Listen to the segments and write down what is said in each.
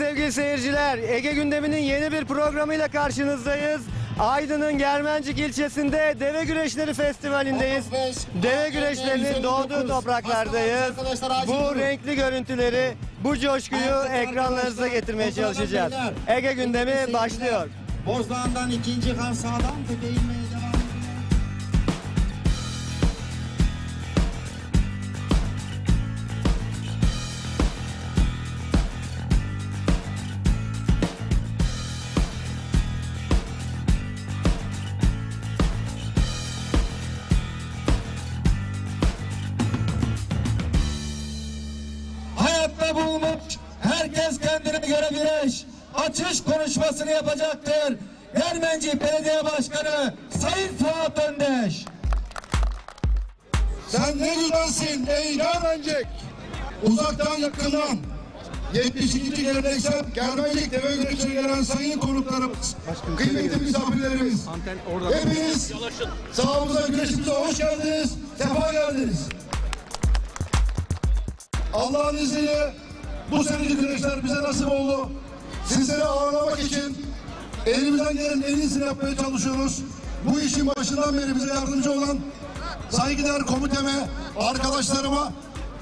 Sevgili seyirciler, Ege gündeminin yeni bir programıyla karşınızdayız. Aydın'ın Germencik ilçesinde Deve Güreşleri Festivali'ndeyiz. Deve güreşlerinin doğduğu topraklardayız. Bu renkli görüntüleri, bu coşkuyu ekranlarınıza getirmeye çalışacağız. Ege gündemi başlıyor. Bozdağ'dan ikinci kan sağdan tepe konuşmasını yapacaktır. Germencik Belediye Başkanı Sayın Fuat Öndeş. Sen ne güzelsin ey Germencik. Uzaktan yakından. 72. geleneksel Germencik deve güreşine gelen sayın konuklarımız, kıymetli misafirlerimiz, hepiniz sahamıza güreşimize hoş geldiniz, sefa geldiniz. Allah'ın izniyle bu seneki güreşler bize nasip oldu. Sizleri ağırlamak için elimizden gelen en iyisini yapmaya çalışıyoruz. Bu işin başından beri bize yardımcı olan saygıdeğer komiteme, arkadaşlarıma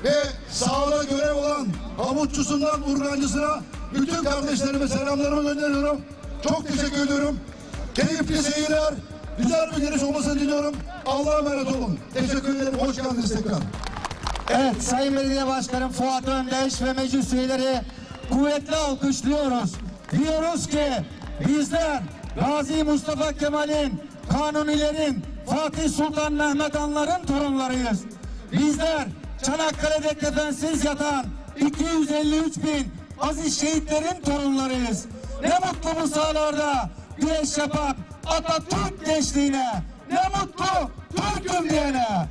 ve sahada görev olan hamutçusundan urgancısına bütün kardeşlerime selamlarımı gönderiyorum. Çok teşekkür ediyorum. Keyifli seyirler, güzel bir giriş olmasını diliyorum. Allah'a emanet olun. Teşekkür ederim. Hoş geldiniz tekrar. Evet Sayın Belediye Başkanım Fuat Öndeş ve meclis üyeleri kuvvetli alkışlıyoruz. Diyoruz ki bizler Gazi Mustafa Kemal'in, Kanunilerin, Fatih Sultan Mehmet Hanların torunlarıyız. Bizler Çanakkale'de kefensiz yatan 253 bin aziz şehitlerin torunlarıyız. Ne mutlu bu sahalarda güreş yapan Atatürk gençliğine, ne mutlu Türk'üm diyene.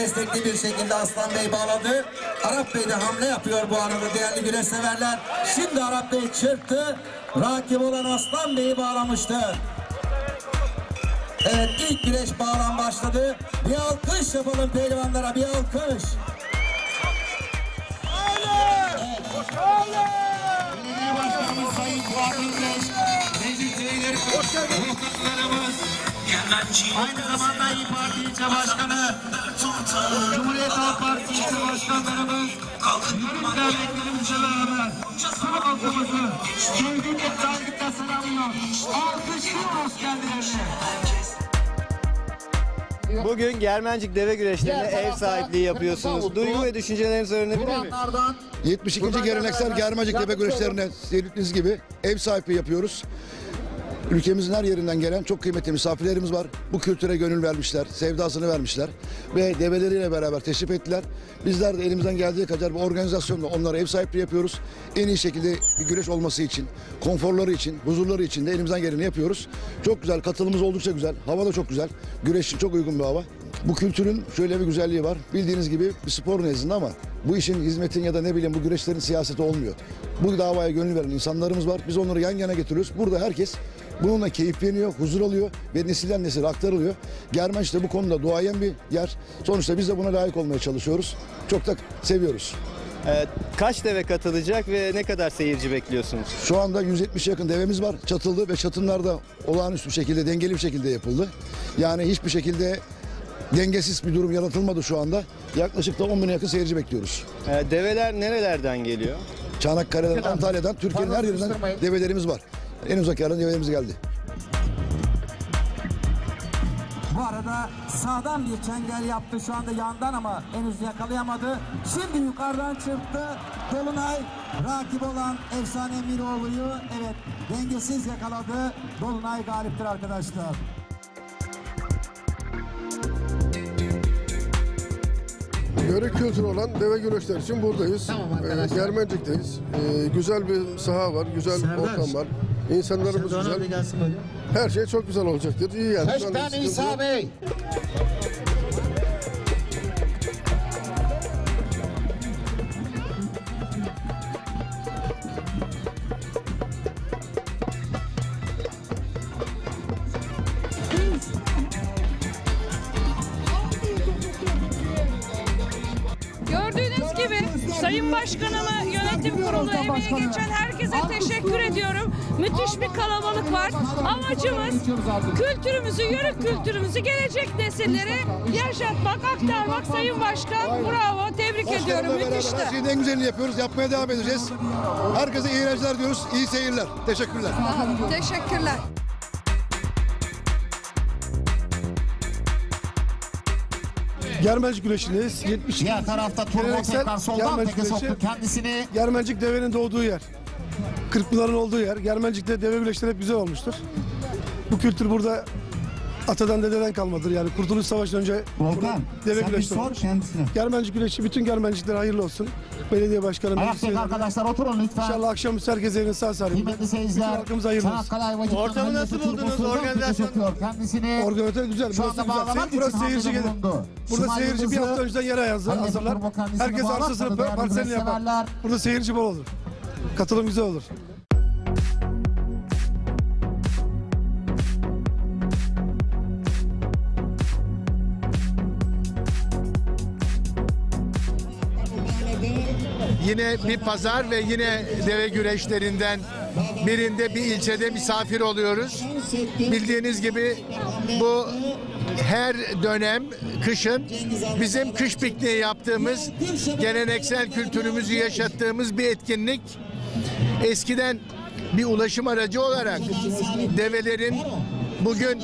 Destekli bir şekilde Aslan Bey bağladı. Arap Bey de hamle yapıyor bu anında değerli güreş severler. Şimdi Arap Bey çırptı. Rakip olan Aslan Bey'i bağlamıştı. Evet ilk güreş bağlam başladı. Bir alkış yapalım pehlivanlara bir alkış. Belediye Başkanımız Sayın Fuat Özdeş, meclis üyeleri, muhtarlarımız, aynı zamanda İYİ Parti ilçe başkanı, Cumhuriyet Halk Partisi ilçe başkanlarımız, yürüyüş derneklerimizle beraber tüm halkımızı sevgiyle, saygıyla selamlıyor. Alkışlıyoruz kendilerini. Bugün Germencik Deve Güreşlerine ev sahipliği yapıyorsunuz. Duygu ve düşüncelerinizi öğrenebilir miyim? Buranlardan 72. geleneksel Germacık Tepe Güreşlerine söylediğiniz gibi ev sahipliği yapıyoruz. Ülkemizin her yerinden gelen çok kıymetli misafirlerimiz var. Bu kültüre gönül vermişler, sevdasını vermişler ve develeriyle beraber teşrif ettiler. Bizler de elimizden geldiği kadar bu organizasyonla onlara ev sahipliği yapıyoruz. En iyi şekilde bir güreş olması için, konforları için, huzurları için de elimizden geleni yapıyoruz. Çok güzel, katılımımız oldukça güzel. Hava da çok güzel. Güreş için çok uygun bir hava. Bu kültürün şöyle bir güzelliği var. Bildiğiniz gibi bir spor nezdinde ama bu işin hizmetin ya da ne bileyim bu güreşlerin siyaseti olmuyor. Bu davaya gönül veren insanlarımız var. Biz onları yan yana getiriyoruz. Burada herkes bununla keyifleniyor, huzur alıyor ve nesilden nesile aktarılıyor. Germenç de bu konuda duayen bir yer. Sonuçta biz de buna layık olmaya çalışıyoruz. Çok da seviyoruz. Ee, kaç deve katılacak ve ne kadar seyirci bekliyorsunuz? Şu anda 170 yakın devemiz var. Çatıldı ve çatımlar da olağanüstü bir şekilde, dengeli bir şekilde yapıldı. Yani hiçbir şekilde dengesiz bir durum yaratılmadı şu anda. Yaklaşık da 10 bine yakın seyirci bekliyoruz. Ee, develer nerelerden geliyor? Çanakkale'den, Antalya'dan, Türkiye'nin her yerinden develerimiz var. En uzak yerden develerimiz geldi. Bu arada sağdan bir çengel yaptı şu anda yandan ama henüz yakalayamadı. Şimdi yukarıdan çırptı. Dolunay rakip olan Efsane Miroğlu'yu evet dengesiz yakaladı. Dolunay galiptir arkadaşlar. Yörük kültürü olan deve güreşleri için buradayız. Ee, Germencik'teyiz. Ee, güzel bir saha var, güzel Serdar. ortam var. İnsanlarımız Sen güzel. Gelsin. Her şey çok güzel olacaktır. İyi yani. Seçten İsa Bey. Gördüğünüz gibi Sayın Başkanımı yönetim kurulu emeği geçen bir kalabalık var. Amacımız kültürümüzü, yörük kültürümüzü gelecek nesillere yaşatmak, aktarmak. Sayın Başkan bravo, tebrik ediyorum. Başkanımla beraber Müthişti. her şeyin en güzelini yapıyoruz. Yapmaya devam edeceğiz. Herkese iyi eğlenceler diyoruz. İyi seyirler. Teşekkürler. Teşekkürler. Germencik güreşindeyiz. 70 Diğer tarafta Turbo tekrar soldan Germencik teke soktu kendisini. Germencik devenin doğduğu yer. Kırkpınar'ın olduğu yer. Germencik'te deve güreşleri hep güzel olmuştur. Bu kültür burada atadan dededen kalmadır. Yani Kurtuluş Savaşı'ndan önce Volkan deve sen bir güreşleri sor olmuş. kendisine. Germencik güreşi bütün Germenciklere hayırlı olsun. Belediye başkanı, meclis Ayaktaki üyeleri. arkadaşlar oturun lütfen. İnşallah akşamüstü herkes evine sağ salim. Kıymetli Bütün seyirciler, halkımıza hayırlı olsun. Çanakkale Ayvacık'tan Ortamı nasıl buldunuz? Teke Organizasyon- sokuyor. Kendisini Organizatör güzel. şu Burası anda bağlamak için Burası seyirci hamlede gelir. bulundu. Burada seyirci bir Yıldızı, hafta önceden yer ayazlar, Halil'de hazırlar. Kendisini Herkes bağlatmadı arsasını değerli parselini yapar. güreşseverler. Burada seyirci bol olur. Katılım güzel olur. Yine bir pazar ve yine deve güreşlerinden birinde bir ilçede misafir oluyoruz. Bildiğiniz gibi bu her dönem kışın bizim kış pikniği yaptığımız geleneksel kültürümüzü yaşattığımız bir etkinlik. Eskiden bir ulaşım aracı olarak develerin bugün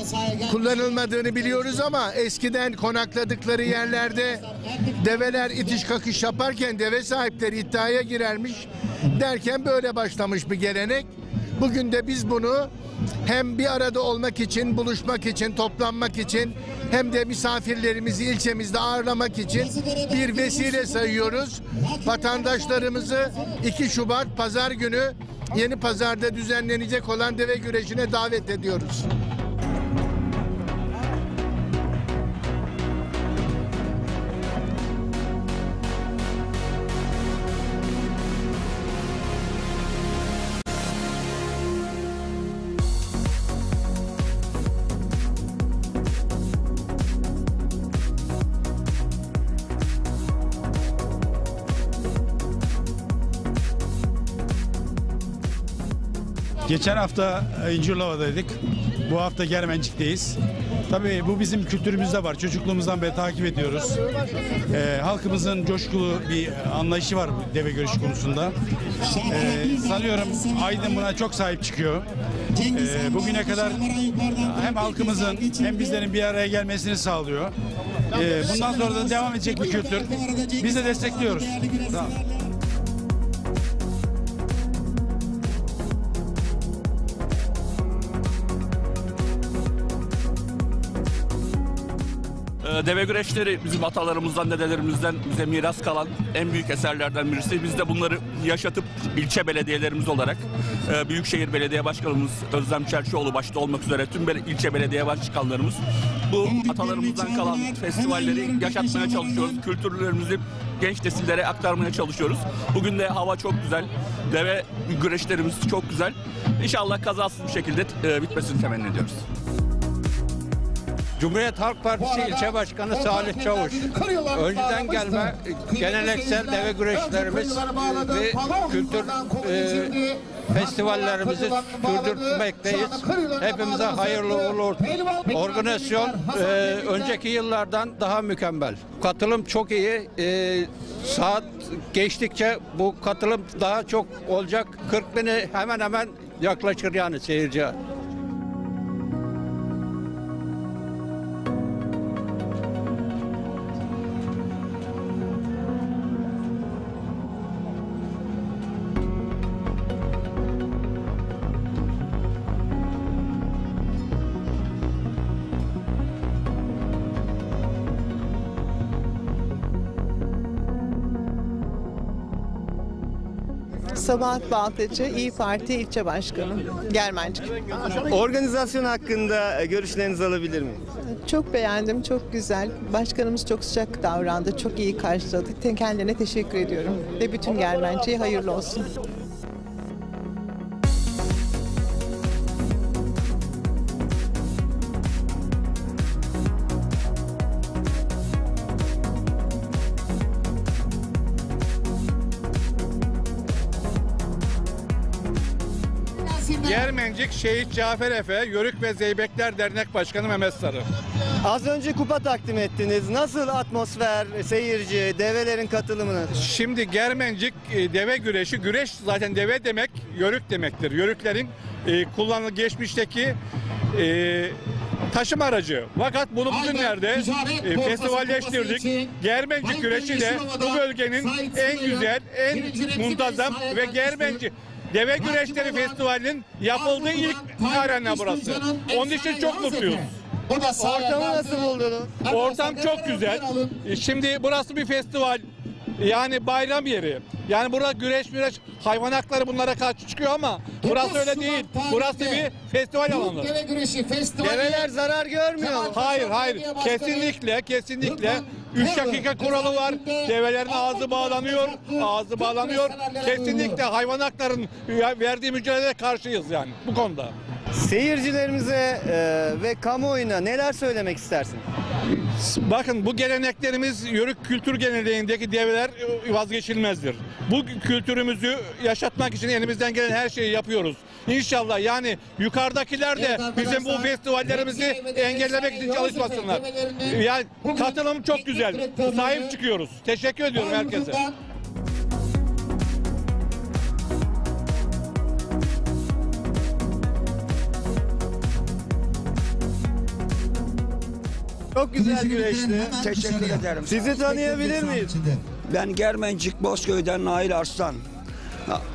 kullanılmadığını biliyoruz ama eskiden konakladıkları yerlerde develer itiş kakış yaparken deve sahipleri iddiaya girermiş derken böyle başlamış bir gelenek. Bugün de biz bunu hem bir arada olmak için, buluşmak için, toplanmak için hem de misafirlerimizi ilçemizde ağırlamak için bir vesile sayıyoruz. Vatandaşlarımızı 2 Şubat Pazar günü Yeni Pazar'da düzenlenecek olan deve güreşine davet ediyoruz. Geçen hafta e, İncirlova'daydık. Bu hafta Germencik'teyiz. Tabii bu bizim kültürümüzde var. Çocukluğumuzdan beri takip ediyoruz. Ee, halkımızın coşkulu bir anlayışı var deve görüşü konusunda. Ee, sanıyorum Aydın buna çok sahip çıkıyor. Ee, bugüne kadar hem halkımızın hem bizlerin bir araya gelmesini sağlıyor. Ee, bundan sonra da devam edecek bir kültür. Biz de destekliyoruz. Sağ Deve güreşleri bizim atalarımızdan, dedelerimizden bize miras kalan en büyük eserlerden birisi. Biz de bunları yaşatıp ilçe belediyelerimiz olarak e, Büyükşehir Belediye Başkanımız Özlem Çerçioğlu başta olmak üzere tüm ilçe belediye başkanlarımız bu atalarımızdan kalan festivalleri yaşatmaya çalışıyoruz. Kültürlerimizi genç nesillere aktarmaya çalışıyoruz. Bugün de hava çok güzel. Deve güreşlerimiz çok güzel. İnşallah kazasız bir şekilde e, bitmesini temenni ediyoruz. Cumhuriyet Halk Partisi ilçe başkanı Salih Çavuş. Önceden gelme geleneksel deve güreşlerimiz ve kültür e, festivallerimizi sürdürmekteyiz. Hepimize hayırlı uğurlu. Organizasyon e, önceki yıllardan daha mükemmel. Katılım çok iyi. E, saat geçtikçe bu katılım daha çok olacak. 40 bini hemen hemen yaklaşır yani seyirciye. Sabahat Baltacı, İyi Parti ilçe başkanı, Germencik. Organizasyon hakkında e, görüşlerinizi alabilir miyim? Çok beğendim, çok güzel. Başkanımız çok sıcak davrandı, çok iyi karşıladı. Kendine teşekkür ediyorum. Ve bütün Germencik'e hayırlı olsun. Şehit Cafer Efe, Yörük ve Zeybekler Dernek Başkanı Mehmet Sarı. Az önce kupa takdim ettiniz. Nasıl atmosfer, seyirci, develerin katılımını? Şimdi Germencik e, deve güreşi, güreş zaten deve demek, yörük demektir. Yörüklerin e, kullanılı geçmişteki e, taşıma aracı. Fakat bunu bugünlerde e, festivalleştirdik. Germencik güreşi de bu bölgenin en güzel, en muntazam ve Germencik Deve Güreşleri Festivali'nin yapıldığı ilk arena burası. Onun için çok mutluyuz. Ortamı nasıl buldunuz? Ortam çok güzel. E, Şimdi burası bir festival. Yani bayram yeri. Yani burada güreş güreş hayvan hakları bunlara karşı çıkıyor ama burası öyle değil. Burası bir festival alanı. Deve güreşi festivali. Develer zarar görmüyor? Hayır hayır kesinlikle kesinlikle 3 dakika kuralı var. Develerin ağzı bağlanıyor. Ağzı bağlanıyor. Kesinlikle hayvan haklarının verdiği mücadeleye karşıyız yani bu konuda. Seyircilerimize e, ve kamuoyuna neler söylemek istersin? Bakın bu geleneklerimiz yörük kültür geleneğindeki develer e, vazgeçilmezdir. Bu kültürümüzü yaşatmak için elimizden gelen her şeyi yapıyoruz. İnşallah yani yukarıdakiler de bizim bu festivallerimizi engellemek için çalışmasınlar. Yani katılım çok güzel. Sahip çıkıyoruz. Teşekkür ediyorum herkese. Çok güzel güreşti. Teşekkür ederim. Sizi tanıyabilir miyiz? Ben Germencik Bozköy'den Nail Arslan.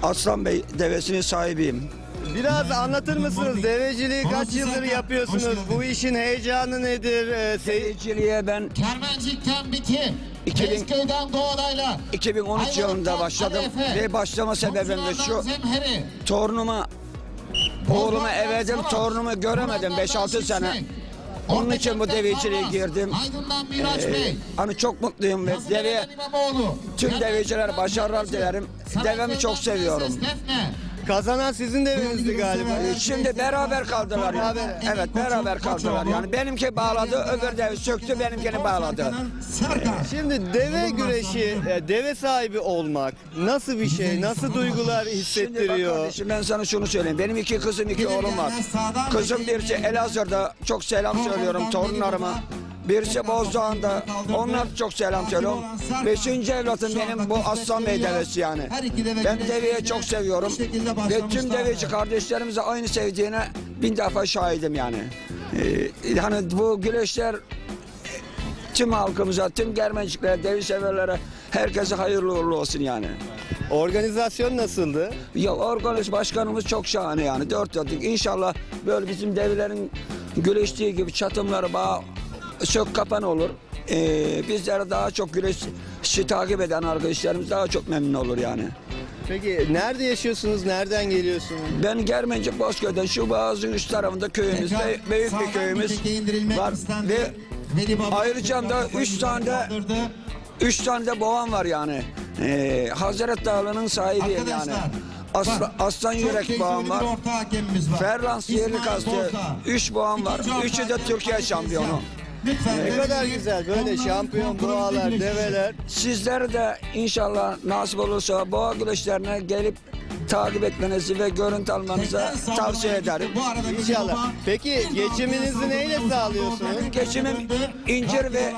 Aslan Bey devesinin sahibiyim. Biraz anlatır mısınız? Deveciliği kaç yıldır yapıyorsunuz? Bu işin heyecanı nedir? E, sey- Seyirciliğe ben Kermencik'ten biti. 2000 Besköy'den Doğadayla. 2013 yılında başladım ve başlama sebebim de şu. Zemheri. Torunuma oğlumu everdim, torunumu göremedim 5-6 sene. Onun için bu deveciliğe girdim. Ee, Bey. hani çok mutluyum ve deve tüm deveciler başarılar dilerim. Devemi çok seviyorum. Kazanan sizin devenizdi galiba. Ee, Şimdi beraber kaldılar. yani. Evet beraber kaldılar. Yani benimki bağladı, öbür dev söktü, benimkini bağladı. Şimdi deve güreşi, e, deve sahibi olmak nasıl bir şey? Nasıl duygular Şimdi bak hissettiriyor? kardeşim ben sana şunu söyleyeyim. Benim iki kızım, iki oğlum var. Kızım birisi Elazığ'da çok selam söylüyorum torunlarıma. Birisi Bozdoğan'da. Onlar çok selam söylüyorum. Beşinci evlatım benim bu Aslan Bey devesi yani. Ben deveyi çok seviyorum. Ve tüm deveci kardeşlerimize aynı sevdiğine bin defa şahidim yani. Ee, hani bu güreşler tüm halkımıza, tüm Germenciklere, devi severlere herkese hayırlı uğurlu olsun yani. Organizasyon nasıldı? Ya organiz başkanımız çok şahane yani dört yıllık. İnşallah böyle bizim devlerin güreştiği gibi çatımları bağ çok kapan olur. Ee, bizlere daha çok güreşi takip eden arkadaşlarımız daha çok memnun olur yani. Peki nerede yaşıyorsunuz? Nereden geliyorsunuz? Ben Germencik Bozköy'den şu boğazın üst tarafında köyümüz, Tekrar büyük bir köyümüz var istendi. ve ayrıca da üç tane de. Üç tane de boğam var yani. Ee, Hazret Dağlı'nın yani. Arkadaşlar, Asla, bak, aslan yürek boğam var. var. Ferlans İsmail yerli kastı. Üç boğam var. Üçü de Türkiye şampiyonu. Lütfen Ne kadar güzel böyle şampiyon boğalar, develer. Sizler de inşallah nasip olursa boğa güreşlerine gelip takip etmenizi ve görüntü saldırmaya tavsiye ederim. Bu arada Veli İnşallah. Baba Peki geçiminizi neyle sağlıyorsunuz? Geçimim incir ve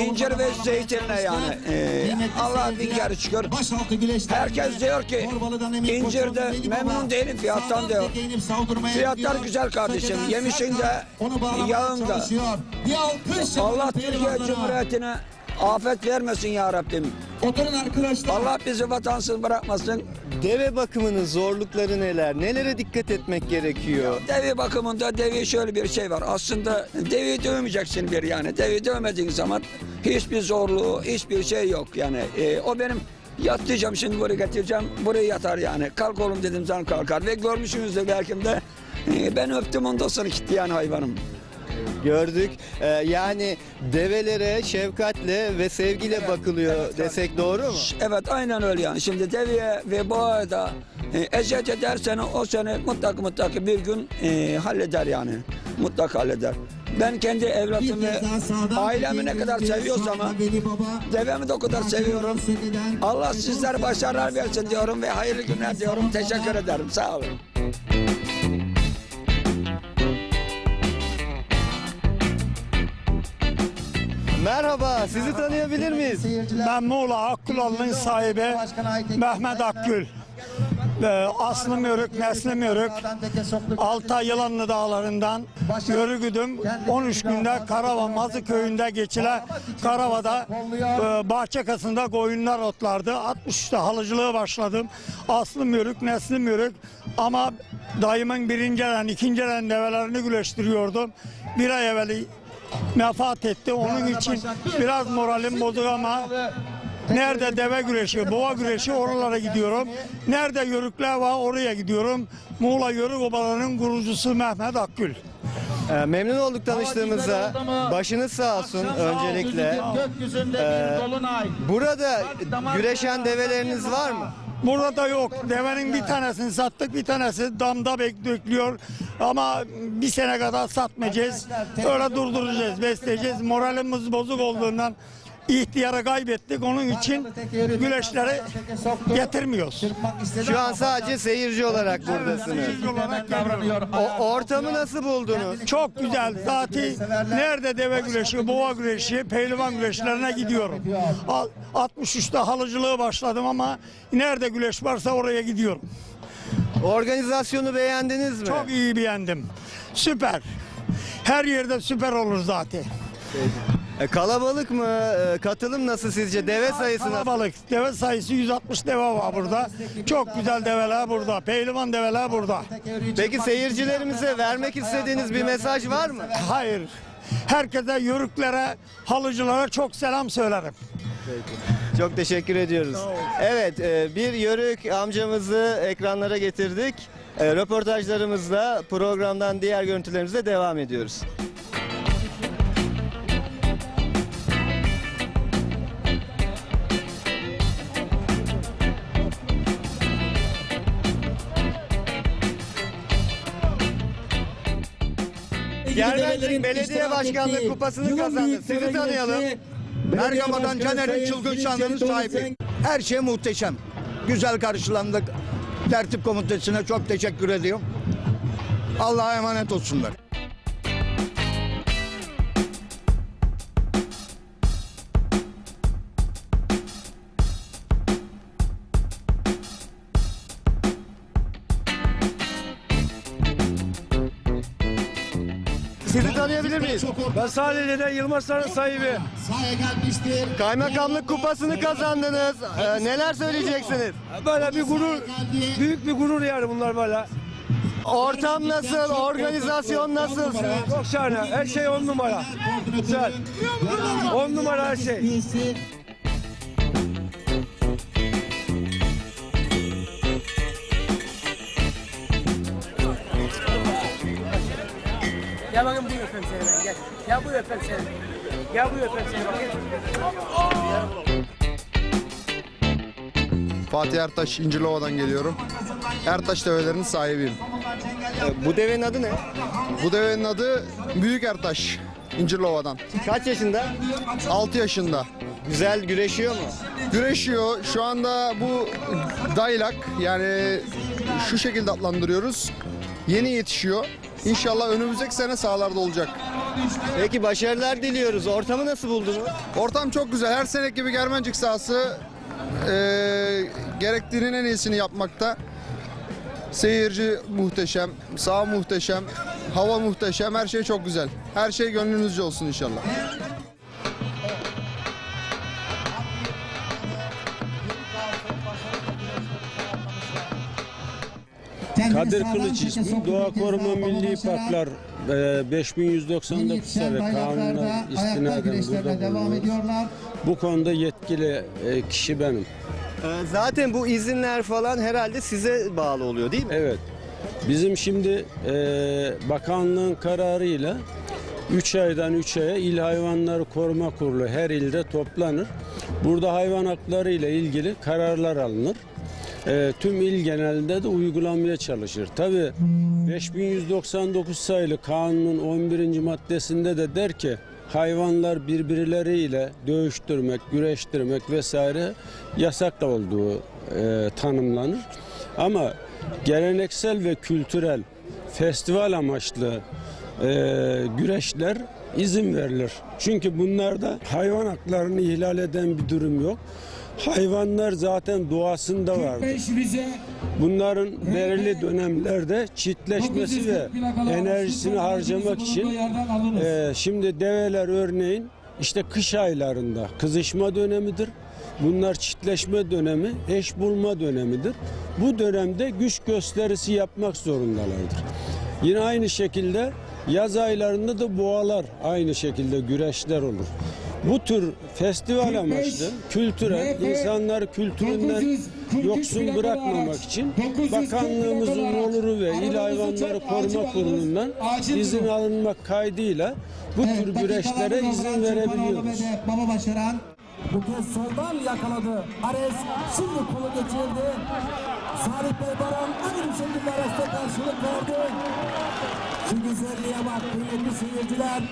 incir ve zeytinle yani. Ee, Allah bin kere şükür. Herkes diyor ki incirde memnun değilim fiyattan diyor. Fiyatlar güzel kardeşim. Yemişin de, yağın da. çalışıyor. Bir alkış Allah Türkiye. Cumhuriyeti'ne afet vermesin ya Rabbim. Oturun arkadaşlar. Allah bizi vatansız bırakmasın. Deve bakımının zorlukları neler? Nelere dikkat etmek gerekiyor? Devi bakımında devi şöyle bir şey var. Aslında devi dövmeyeceksin bir yani. Devi dövmediğin zaman hiçbir zorluğu, hiçbir şey yok yani. Ee, o benim yat diyeceğim şimdi buraya getireceğim. Buraya yatar yani. Kalk oğlum dedim zaman kalkar. Ve görmüşsünüzdür belki de. Ee, ben öptüm ondan sonra gitti yani hayvanım. Gördük. Ee, yani develere şefkatle ve sevgiyle bakılıyor desek doğru mu? Evet aynen öyle yani. Şimdi deviye ve boğaya da e, eziyet edersen o seni mutlaka mutlaka bir gün e, halleder yani. Mutlaka halleder. Ben kendi evlatımı, ailemi ne kadar seviyorsam devemi de o kadar seviyorum. Allah sizlere başarılar versin diyorum ve hayırlı günler diyorum. Teşekkür ederim. Sağ olun. Merhaba, sizi tanıyabilir miyiz? Ben Muğla Akkulalı'nın sahibi Mehmet Akgül. Aslım Yörük, Neslim Yörük, Altay Yılanlı Dağları'ndan Yörügüdüm 13 günde Karava Mazı köyünde geçile Karava'da e, bahçe kasında koyunlar otlardı. 63'te halıcılığa başladım. Aslım Yörük, Neslim Yörük ama dayımın birinci elen, ikinci elen develerini güleştiriyordum. Bir ay evveli vefat etti. Onun için biraz moralim bozuk ama nerede deve güreşi, boğa güreşi oralara gidiyorum. Nerede yörükler var oraya gidiyorum. Muğla Yörük Obaları'nın kurucusu Mehmet Akgül. Ee, memnun olduk tanıştığımıza. Başınız sağ olsun öncelikle. Ee, burada güreşen develeriniz var mı? Burada yok. Devenin bir tanesini sattık, bir tanesi damda bekliyor. Ama bir sene kadar satmayacağız. Öyle durduracağız, besleyeceğiz. Moralimiz bozuk olduğundan ihtiyarı kaybettik. Onun için güreşleri getirmiyoruz. Şu an sadece seyirci olarak buradasınız. Seyirci olarak geliyoruz. O, ortamı nasıl buldunuz? Çok güzel. Zaten nerede deve güreşi, boğa güreşi, pehlivan güreşlerine gidiyorum. Al- 63'te halıcılığı başladım ama nerede güreş varsa oraya gidiyorum. Organizasyonu beğendiniz mi? Çok iyi beğendim. Süper. Her yerde süper olur zaten. E, kalabalık mı? E, katılım nasıl sizce? Deve sayısı nasıl? Kalabalık. Deve sayısı 160 deve var burada. Çok güzel develer burada. Pehlivan develer burada. Peki seyircilerimize vermek istediğiniz bir mesaj var mı? Hayır. Herkese, yörüklere, halıcılara çok selam söylerim. Çok teşekkür ediyoruz. Evet, e, bir yörük amcamızı ekranlara getirdik. E, Röportajlarımızla programdan diğer görüntülerimizle devam ediyoruz. Germencik Belediye Başkanlığı kupasını kazandı. Sizi tanıyalım. Bergama'dan Caner'in çılgın şanının sahibi. Her şey muhteşem. Güzel karşılandık. Tertip komitesine çok teşekkür ediyorum. Allah'a emanet olsunlar. Tanıyabilir miyiz? Ben Salihli'den Yılmaz Sarı sahibi. Kaymakamlık kupasını kazandınız. E, neler söyleyeceksiniz? Böyle bir gurur, büyük bir gurur yani bunlar böyle. Ortam nasıl? Organizasyon nasıl? Çok şahane. Her şey on numara. Güzel. On numara her şey. Gel bakayım bu öpeyim seni ben gel. Gel bu öpeyim seni. Gel bu öpeyim seni bakayım. Fatih Ertaş İncirlova'dan geliyorum. Ertaş develerinin sahibiyim. Bu devenin adı ne? Bu devenin adı Büyük Ertaş İncirlova'dan. Kaç yaşında? 6 yaşında. Güzel güreşiyor mu? Güreşiyor. Şu anda bu daylak yani şu şekilde adlandırıyoruz. Yeni yetişiyor. İnşallah önümüzdeki sene sahalarda olacak. Peki başarılar diliyoruz. Ortamı nasıl buldunuz? Ortam çok güzel. Her seneki gibi Germencik sahası eee gerektiğinin en iyisini yapmakta. Seyirci muhteşem, saha muhteşem, hava muhteşem, her şey çok güzel. Her şey gönlünüzce olsun inşallah. Kadir Kılıç ismi. Doğa Koruma Milli Parklar e, 5199 sayılı kanuna istinaden burada bulunuyoruz. Bu konuda yetkili e, kişi benim. Ee, zaten bu izinler falan herhalde size bağlı oluyor değil mi? Evet. Bizim şimdi e, bakanlığın kararıyla 3 aydan 3 aya İl Hayvanları Koruma Kurulu her ilde toplanır. Burada hayvan hakları ile ilgili kararlar alınır. E, tüm il genelinde de uygulanmaya çalışır. Tabi 5199 sayılı kanunun 11. maddesinde de der ki hayvanlar birbirleriyle dövüştürmek, güreştirmek vesaire yasak olduğu e, tanımlanır. Ama geleneksel ve kültürel festival amaçlı e, güreşler izin verilir. Çünkü bunlarda hayvan haklarını ihlal eden bir durum yok. Hayvanlar zaten doğasında vardır. Bunların belirli dönemlerde çiftleşmesi ve enerjisini harcamak için e, şimdi develer örneğin işte kış aylarında kızışma dönemidir. Bunlar çiftleşme dönemi, eş bulma dönemidir. Bu dönemde güç gösterisi yapmak zorundalardır. Yine aynı şekilde yaz aylarında da boğalar aynı şekilde güreşler olur. Bu tür festival amaçlı, kültürel, insanlar kültüründen yoksun bırakmamak için bakanlığımızın oluru ve il hayvanları koruma kurulundan izin alınmak kaydıyla bu tür güreşlere izin verebiliyoruz. Baba başaran bu kez soldan yakaladı. Ares şimdi kolu geçirdi. Salih Bey Baran aynı şekilde Ares'te karşılık verdi. Şu güzelliğe bak kıymetli seyirciler.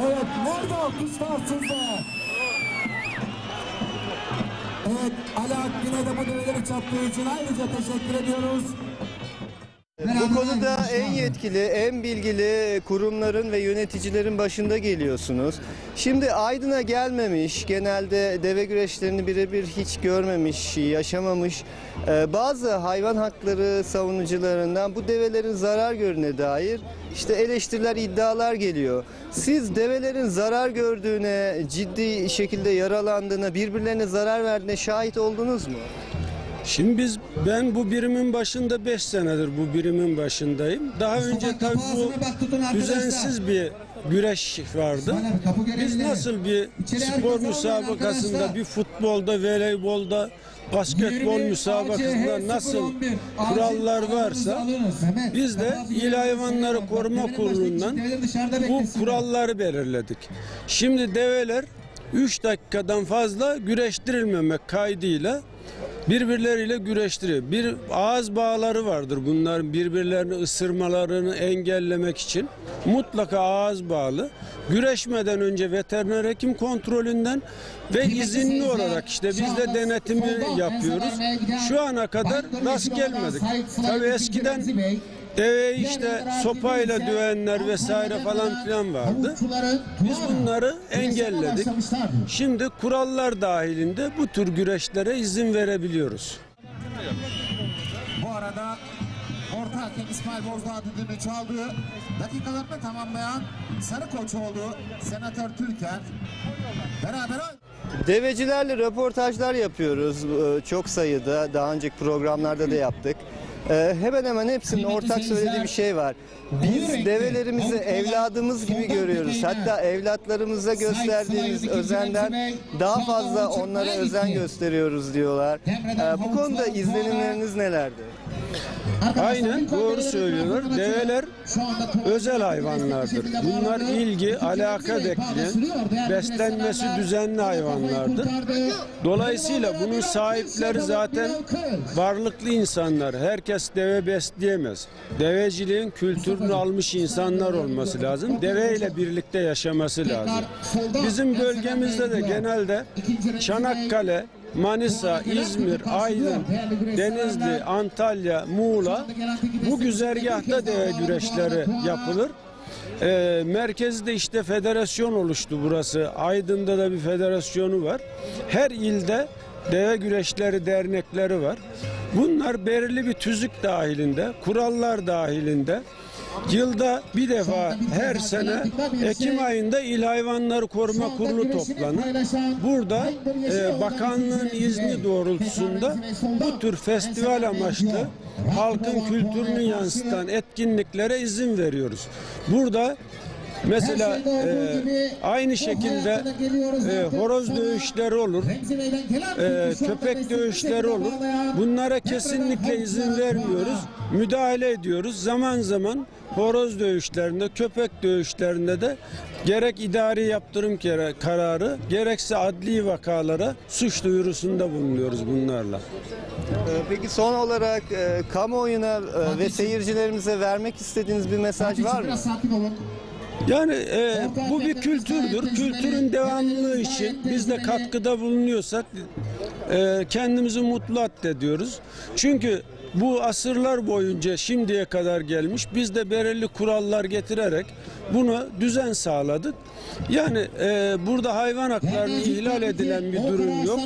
Evet nerede alkışlar sizde? Evet Ali Akgün'e de bu develeri çattığı için ayrıca teşekkür ediyoruz. Bu konuda en yetkili, en bilgili kurumların ve yöneticilerin başında geliyorsunuz. Şimdi Aydın'a gelmemiş, genelde deve güreşlerini birebir hiç görmemiş, yaşamamış e, bazı hayvan hakları savunucularından bu develerin zarar gördüğüne dair işte eleştiriler, iddialar geliyor. Siz develerin zarar gördüğüne, ciddi şekilde yaralandığına, birbirlerine zarar verdiğine şahit oldunuz mu? Şimdi biz ben bu birimin başında 5 senedir bu birimin başındayım. Daha önce tabii bu düzensiz bir güreş vardı. Biz nasıl bir spor müsabakasında, bir futbolda, voleybolda, basketbol müsabakasında nasıl kurallar varsa biz de İl Hayvanları Koruma Kurulu'ndan bu kuralları belirledik. Şimdi develer 3 dakikadan fazla güreştirilmemek kaydıyla birbirleriyle güreştiriyor. Bir ağız bağları vardır bunların birbirlerini ısırmalarını engellemek için. Mutlaka ağız bağlı. Güreşmeden önce veteriner hekim kontrolünden ve izinli olarak işte biz de denetimi yapıyoruz. Şu ana kadar rast gelmedik. Tabii eskiden Deveyi işte sopayla dövenler vesaire falan filan vardı. Biz bunları engelledik. Şimdi kurallar dahilinde bu tür güreşlere izin verebiliyoruz. Bu arada orta hakem İsmail Bozdağ düdüğünü çaldı. Dakikalarını tamamlayan Sarı Koçoğlu, Senatör Türker beraber Devecilerle röportajlar yapıyoruz e, çok sayıda. Daha önceki programlarda da yaptık. E, Hemen hemen hepsinin ortak söylediği bir şey var. Biz develerimizi evladımız gibi görüyoruz. Hatta evlatlarımıza gösterdiğimiz özenden daha fazla onlara özen gösteriyoruz diyorlar. E, Bu konuda izlenimleriniz nelerdi? Aynen doğru söylüyorlar. Develer özel hayvanlardır. Bunlar ilgi, alaka bekleyen, beslenmesi düzenli hayvanlardır. Dolayısıyla bunun sahipleri zaten varlıklı insanlar. Herkes deve besleyemez. Deveciliğin kültürünü almış insanlar olması lazım. Deveyle birlikte yaşaması lazım. Bizim bölgemizde de genelde Çanakkale, Manisa, İzmir, Aydın, Denizli, Antalya, Muğla bu güzergahta deve güreşleri yapılır. Ee, merkezde işte federasyon oluştu burası. Aydın'da da bir federasyonu var. Her ilde deve güreşleri dernekleri var. Bunlar belirli bir tüzük dahilinde, kurallar dahilinde Yılda bir defa her sene Ekim ayında İl Hayvanları Koruma Kurulu toplanır. Burada e, bakanlığın izni doğrultusunda bu tür festival amaçlı halkın kültürünü yansıtan etkinliklere izin veriyoruz. Burada Mesela e, aynı şekilde e, horoz dövüşleri olur, e, köpek dövüşleri olur. Bunlara kesinlikle izin vermiyoruz, müdahale ediyoruz. Zaman zaman horoz dövüşlerinde, köpek dövüşlerinde de gerek idari yaptırım kararı, gerekse adli vakalara suç duyurusunda bulunuyoruz bunlarla. E, Peki son olarak e, kamuoyuna e, ve seyircilerimize vermek istediğiniz bir mesaj var mı? Yani e, bu bir kültürdür. Kültürün devamlılığı için biz de katkıda bulunuyorsak e, kendimizi mutlu addediyoruz. Çünkü Bu asırlar boyunca şimdiye kadar gelmiş. Biz de belirli kurallar getirerek bunu düzen sağladık. Yani e, burada hayvan haklarını ihlal edilen bir durum yok.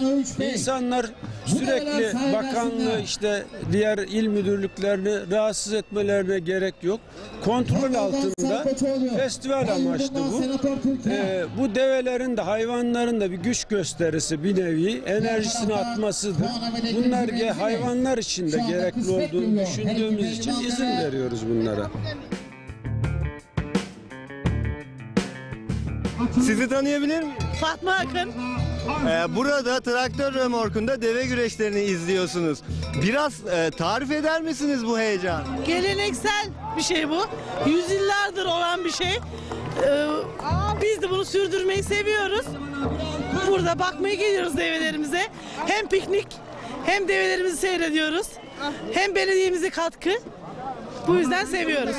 İnsanlar sürekli bakanlığı işte diğer il müdürlüklerini rahatsız etmelerine gerek yok. Kontrol altında festival amaçlı bu. E, bu develerin de hayvanların da bir güç gösterisi bir nevi enerjisini atmasıdır. Bunlar hayvanlar için de gerekli olduğunu düşündüğümüz için izin veriyoruz bunlara. Sizi tanıyabilir miyim? Fatma Akın. Ee, burada traktör römorkunda deve güreşlerini izliyorsunuz. Biraz e, tarif eder misiniz bu heyecan? Geleneksel bir şey bu. Yüzyıllardır olan bir şey. Ee, biz de bunu sürdürmeyi seviyoruz. Burada bakmaya geliyoruz develerimize. Hem piknik hem develerimizi seyrediyoruz. Hem belediyemize katkı. Bu yüzden seviyoruz.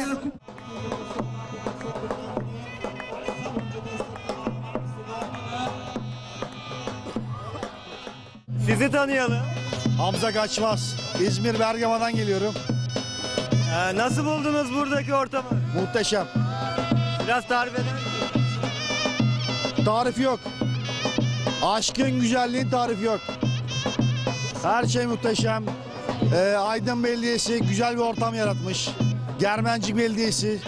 Sizi tanıyalım. Hamza Kaçmaz. İzmir Bergama'dan geliyorum. Ee, nasıl buldunuz buradaki ortamı? Muhteşem. Biraz tarif eder misiniz? Tarifi yok. Aşkın güzelliğin tarifi yok. Her şey muhteşem. Ee, Aydın Belediyesi güzel bir ortam yaratmış. Germencik Belediyesi.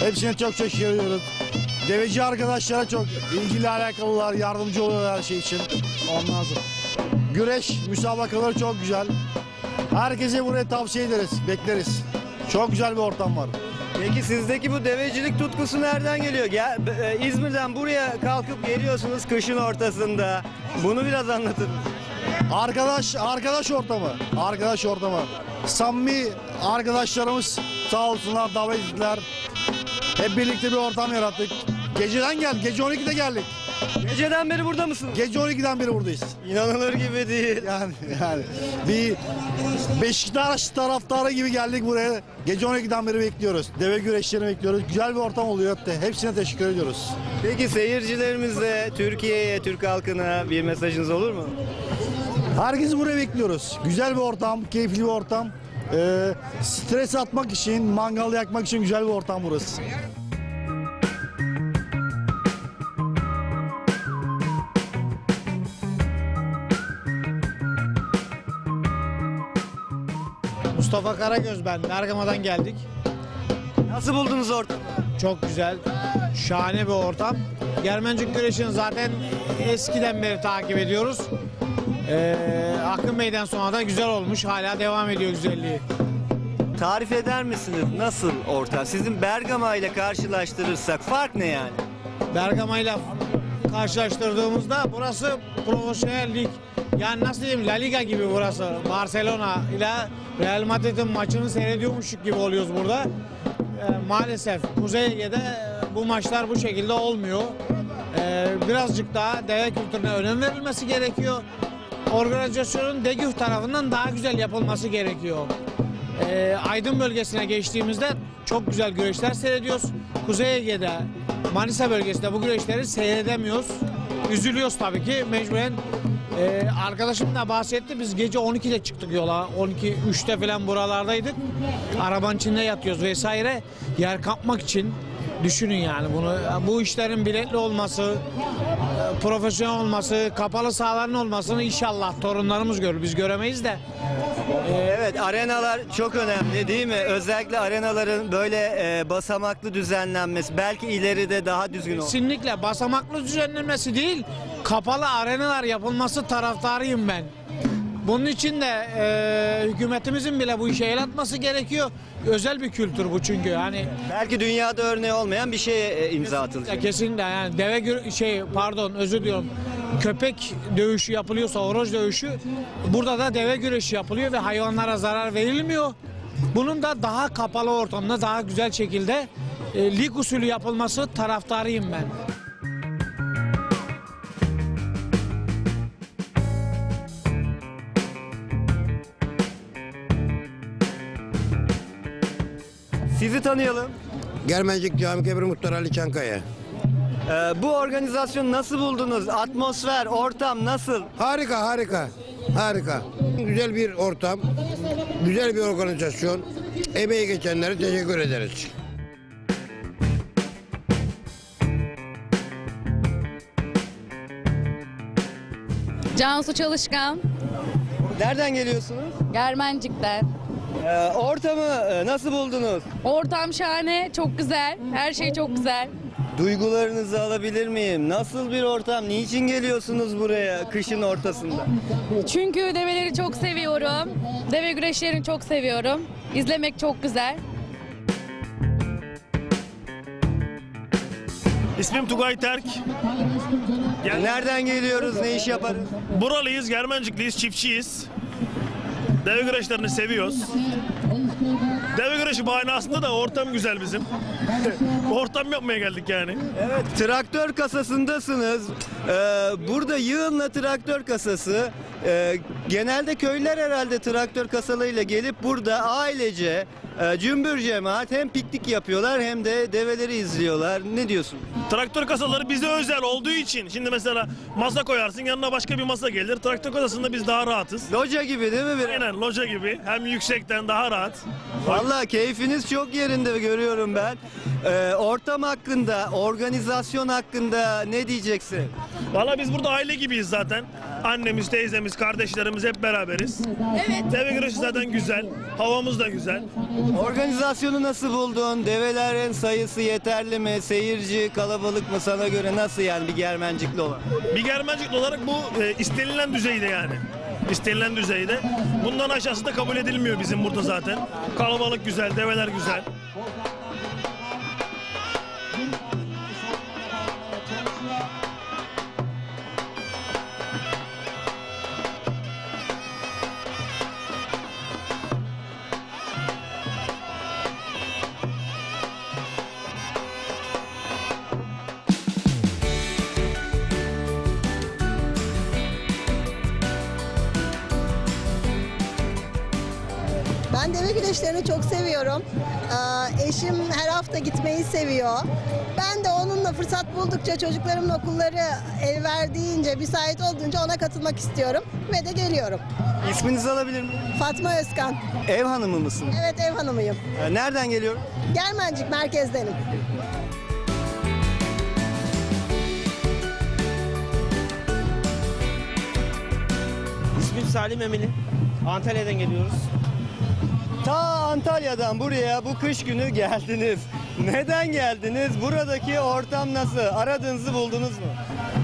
Hepsine çok çok ediyoruz. Deveci arkadaşlara çok ilgili alakalılar, yardımcı oluyorlar her şey için. Ondan sonra. Güreş müsabakaları çok güzel. Herkese buraya tavsiye ederiz, bekleriz. Çok güzel bir ortam var. Peki sizdeki bu devecilik tutkusu nereden geliyor? Gel, e, İzmir'den buraya kalkıp geliyorsunuz kışın ortasında. Bunu biraz anlatın. Arkadaş arkadaş ortamı. Arkadaş ortamı. Samimi arkadaşlarımız sağ olsunlar davet ettiler. Hep birlikte bir ortam yarattık. Geceden gel, gece 12'de geldik. Geceden beri burada mısın? Gece 12'den beri buradayız. İnanılır gibi değil. Yani yani bir Beşiktaş taraftarı gibi geldik buraya. Gece 12'den beri bekliyoruz. Deve güreşlerini bekliyoruz. Güzel bir ortam oluyor. Hepsine teşekkür ediyoruz. Peki seyircilerimize, Türkiye'ye, Türk halkına bir mesajınız olur mu? Herkesi buraya bekliyoruz. Güzel bir ortam, keyifli bir ortam. Ee, stres atmak için, mangal yakmak için güzel bir ortam burası. Mustafa Karagöz ben. Bergama'dan geldik. Nasıl buldunuz ortamı? Çok güzel. Şahane bir ortam. Germencik güreşini zaten eskiden beri takip ediyoruz. Ee, Akın Bey'den sonra da güzel olmuş. Hala devam ediyor güzelliği. Tarif eder misiniz? Nasıl ortam? Sizin Bergama ile karşılaştırırsak fark ne yani? Bergama ile karşılaştırdığımızda burası profesyonel lig. Yani nasıl diyeyim La Liga gibi burası. Barcelona ile Real Madrid'in maçını seyrediyormuşuk gibi oluyoruz burada. Ee, maalesef Kuzey Ege'de e, bu maçlar bu şekilde olmuyor. Ee, birazcık daha deve kültürüne önem verilmesi gerekiyor. Organizasyonun Degüh tarafından daha güzel yapılması gerekiyor. Ee, Aydın bölgesine geçtiğimizde çok güzel güreşler seyrediyoruz. Kuzey Ege'de, Manisa bölgesinde bu güreşleri seyredemiyoruz. Üzülüyoruz tabii ki mecburen. Ee, arkadaşım da bahsetti biz gece 12'de çıktık yola. 12 3'te falan buralardaydık. Arabanın içinde yatıyoruz vesaire. Yer kapmak için düşünün yani bunu. Bu işlerin biletli olması, profesyonel olması, kapalı sahaların olmasını inşallah torunlarımız görür. Biz göremeyiz de. Evet arenalar çok önemli değil mi? Özellikle arenaların böyle e, basamaklı düzenlenmesi belki ileride daha düzgün olur. Kesinlikle basamaklı düzenlenmesi değil, kapalı arenalar yapılması taraftarıyım ben. Bunun için de e, hükümetimizin bile bu işe el atması gerekiyor. Özel bir kültür bu çünkü. Hani Belki dünyada örneği olmayan bir şeye e, imza atılacak. Kesinlikle yani deve gür- şey pardon özür diliyorum. Köpek dövüşü yapılıyorsa horoz dövüşü burada da deve güreşi yapılıyor ve hayvanlara zarar verilmiyor. Bunun da daha kapalı ortamda daha güzel şekilde e, lig usulü yapılması taraftarıyım ben. Sizi tanıyalım. Germencik Cami Kebir Muhtar Ali Çankaya. Ee, bu organizasyonu nasıl buldunuz? Atmosfer, ortam nasıl? Harika harika. Harika. Güzel bir ortam, güzel bir organizasyon. Emeği geçenlere teşekkür ederiz. Cansu Çalışkan. Nereden geliyorsunuz? Germencik'ten. Ee, ortamı e, nasıl buldunuz? Ortam şahane, çok güzel. Her şey çok güzel. Duygularınızı alabilir miyim? Nasıl bir ortam? Niçin geliyorsunuz buraya kışın ortasında? Çünkü develeri çok seviyorum. Deve güreşlerini çok seviyorum. İzlemek çok güzel. İsmim Tugay Terk. Gel- Nereden geliyoruz? Ne iş yaparız? Buralıyız, Germencikliyiz, çiftçiyiz. Deve güreşlerini seviyoruz. Deve güreşi bahanasında da ortam güzel bizim. ortam yapmaya geldik yani. Evet, traktör kasasındasınız. Ee, burada yığınla traktör kasası. Ee, genelde köyler herhalde traktör kasalarıyla gelip burada ailece, e, cümbür cemaat hem piknik yapıyorlar hem de develeri izliyorlar. Ne diyorsun? Traktör kasaları bize özel olduğu için şimdi mesela masa koyarsın yanına başka bir masa gelir. Traktör kasasında biz daha rahatız. Loca gibi değil mi? Bir? Aynen loca gibi. Hem yüksekten daha rahat. Vallahi keyfiniz çok yerinde görüyorum ben. Ee, ortam hakkında, organizasyon hakkında ne diyeceksin? Valla biz burada aile gibiyiz zaten. Annemiz, teyzemiz, kardeşlerimiz hep beraberiz. Evet. Deve güreşi zaten güzel. Havamız da güzel. Organizasyonu nasıl buldun? Develerin sayısı yeterli mi? Seyirci kalabalık mı sana göre nasıl yani bir germencikli olan? Bir germencikli olarak bu e, istenilen düzeyde yani. İstenilen düzeyde. Bundan aşağısı da kabul edilmiyor bizim burada zaten. Kalabalık güzel, develer güzel. Güreşlerini çok seviyorum. Ee, eşim her hafta gitmeyi seviyor. Ben de onunla fırsat buldukça çocuklarımın okulları el verdiğince, müsait olduğunca ona katılmak istiyorum ve de geliyorum. İsminizi alabilir miyim? Fatma Özkan. Ev hanımı mısın? Evet ev hanımıyım. Ee, Nereden geliyorum? Germencik merkezdenim. İsmim Salim Emeli. Antalya'dan geliyoruz. Ta Antalya'dan buraya bu kış günü geldiniz. Neden geldiniz? Buradaki ortam nasıl? Aradığınızı buldunuz mu?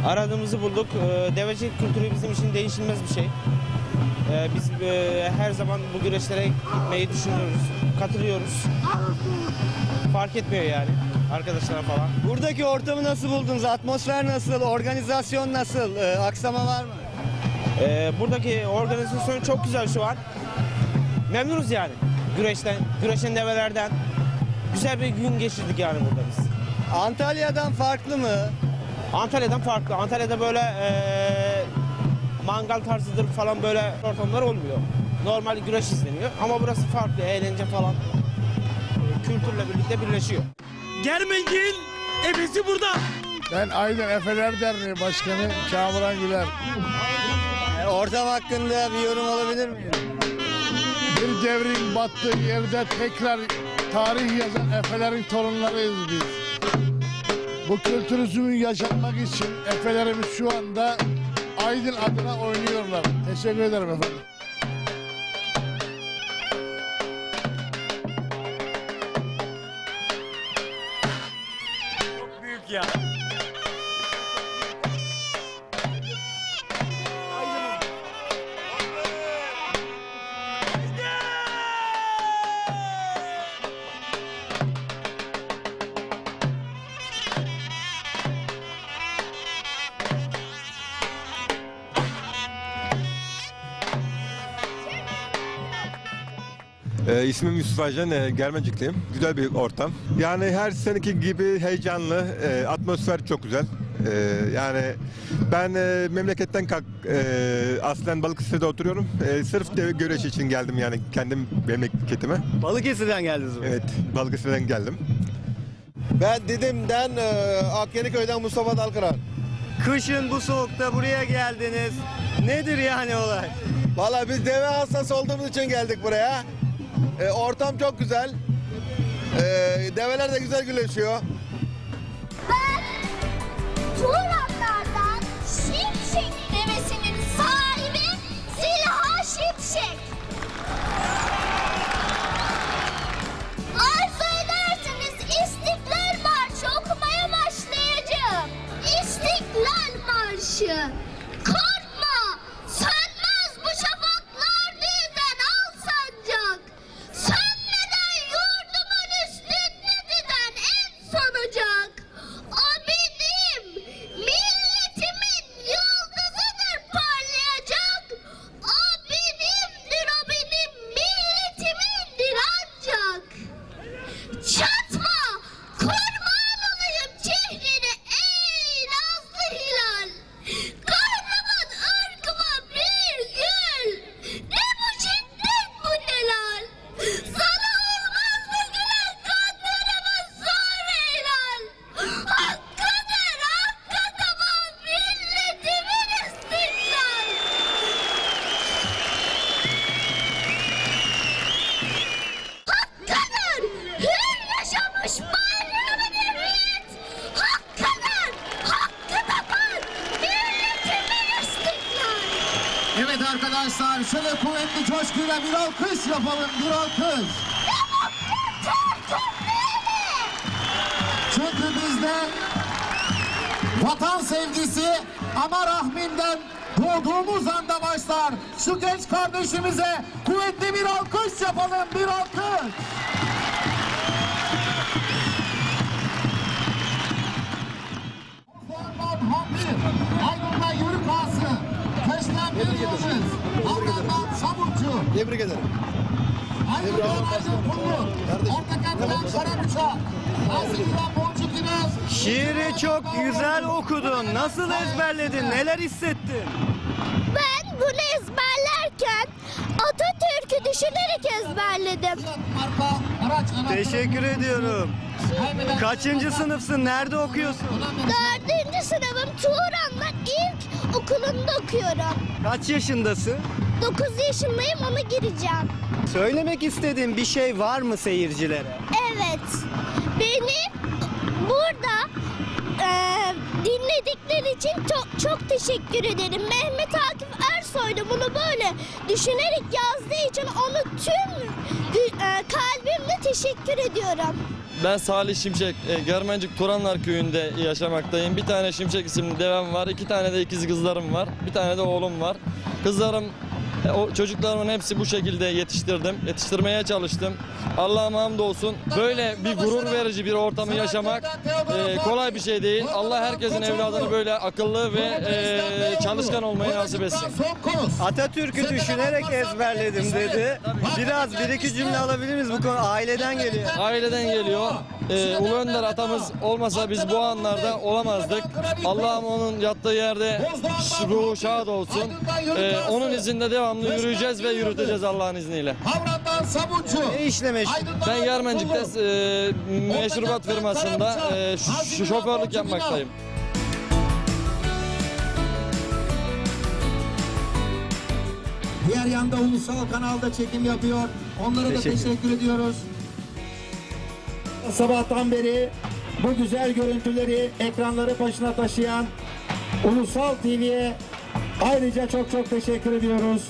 Aradığımızı bulduk. Ee, Devecilik kültürü bizim için değişilmez bir şey. Ee, Biz e, her zaman bu güreşlere gitmeyi düşünüyoruz. Katılıyoruz. Fark etmiyor yani arkadaşlara falan. Buradaki ortamı nasıl buldunuz? Atmosfer nasıl? Organizasyon nasıl? Ee, aksama var mı? Buradaki organizasyon çok güzel şu an. Memnunuz yani güreşten, güreşen develerden. Güzel bir gün geçirdik yani burada biz. Antalya'dan farklı mı? Antalya'dan farklı. Antalya'da böyle eee, mangal tarzıdır falan böyle ortamlar olmuyor. Normal güreş izleniyor ama burası farklı. Eğlence falan e, kültürle birlikte birleşiyor. Germencik'in ebesi burada. Ben Aydın Efeler Derneği Başkanı Kamuran Güler. Ee, ortam hakkında bir yorum alabilir miyim? Bir devrin battığı yerde tekrar tarih yazan Efelerin torunlarıyız biz. Bu kültürümüzü yaşatmak için Efelerimiz şu anda Aydın adına oynuyorlar. Teşekkür ederim efendim. Büyük ya. İsmim Yusuf Ajan, e, Germencikliyim. Güzel bir ortam. Yani her seneki gibi heyecanlı, e, atmosfer çok güzel. E, yani ben e, memleketten kalk, e, aslen Balıkesir'de oturuyorum. E, sırf deve güreşi için geldim yani kendim memleketime. Balıkesir'den geldiniz mi? Evet, Balıkesir'den geldim. Ben Didim'den e, Akyeniköy'den Mustafa Dalkıran. Kışın bu soğukta buraya geldiniz. Nedir yani olay? Valla biz deve hastası olduğumuz için geldik buraya. E, ortam çok güzel. E, develer de güzel güleşiyor. Turanlardan şöyle kuvvetli coşkuyla bir alkış yapalım bir alkış. Çünkü bizde vatan sevgisi ana rahminden doğduğumuz anda başlar. Şu genç kardeşimize kuvvetli bir alkış yapalım bir alkış. Aydın'da yörük ağası, Keşten bir Sabuncu, Tebrik ederim. Ortakent'ten Nazilli'den Boncuk İnaz, Şiiri çok güzel okudun. Nasıl ezberledin? Neler hissettin? Ben bunu ezberlerken Atatürk'ü düşünerek ezberledim. Teşekkür ediyorum. Kaçıncı sınıfsın? Nerede okuyorsun? Dördüncü sınıfım Turan'la ilk okulunda okuyorum. Kaç yaşındasın? 9 yaşındayım ona gireceğim. Söylemek istediğin bir şey var mı seyircilere? Evet. Beni burada eee, dinledikleri için çok çok teşekkür ederim. Mehmet Akif Ersoy da bunu böyle düşünerek yazdığı için onu tüm eee, kalbimle teşekkür ediyorum. Ben Salih Şimşek, e, Germencik Turanlar köyünde yaşamaktayım. Bir tane Şimşek isimli devem var, iki tane de ikiz kızlarım var, bir tane de oğlum var. Kızlarım, e, o çocuklarımın hepsi bu şekilde yetiştirdim, yetiştirmeye çalıştım. Allah'ıma hamdolsun. Böyle bir gurur verici bir ortamı yaşamak e, kolay bir şey değil. Allah herkesin evladını böyle akıllı ve e, çalışkan olmayı nasip etsin. Atatürk'ü düşünerek ezberledim dedi. Biraz bir iki cümle alabilir miyiz? Bu konu aileden geliyor. Aileden geliyor. Ee, Ulu Önder atamız olmasa biz bu anlarda olamazdık. Allah'ım onun yattığı yerde ruhu şad olsun. Ee, onun izinde devamlı yürüyeceğiz ve yürüteceğiz Allah'ın izniyle. Havran'dan Sabuncu, Ne işle meşgul? Ben Germencik'te e, meşrubat firmasında e, ş- şoförlük yapmaktayım. Diğer yanda ulusal kanalda çekim yapıyor. Onlara da Teşekkür. teşekkür ediyoruz. Sabahtan beri bu güzel görüntüleri ekranları başına taşıyan Ulusal TV'ye ayrıca çok çok teşekkür ediyoruz.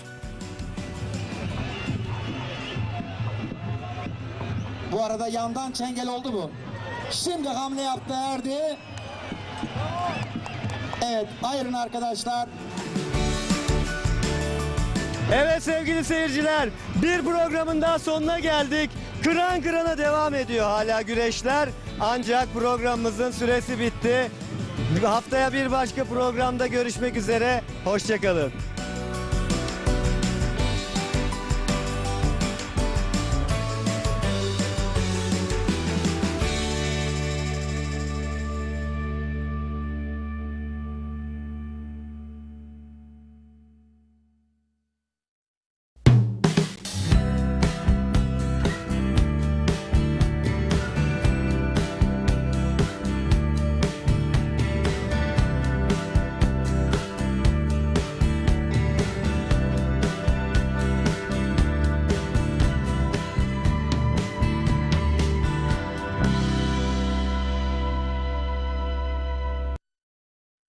Bu arada yandan çengel oldu bu. Şimdi hamle yaptı Erdi. Evet ayrın arkadaşlar. Evet sevgili seyirciler, bir programın daha sonuna geldik. Kıran kırana devam ediyor hala güreşler. Ancak programımızın süresi bitti. Haftaya bir başka programda görüşmek üzere. Hoşçakalın.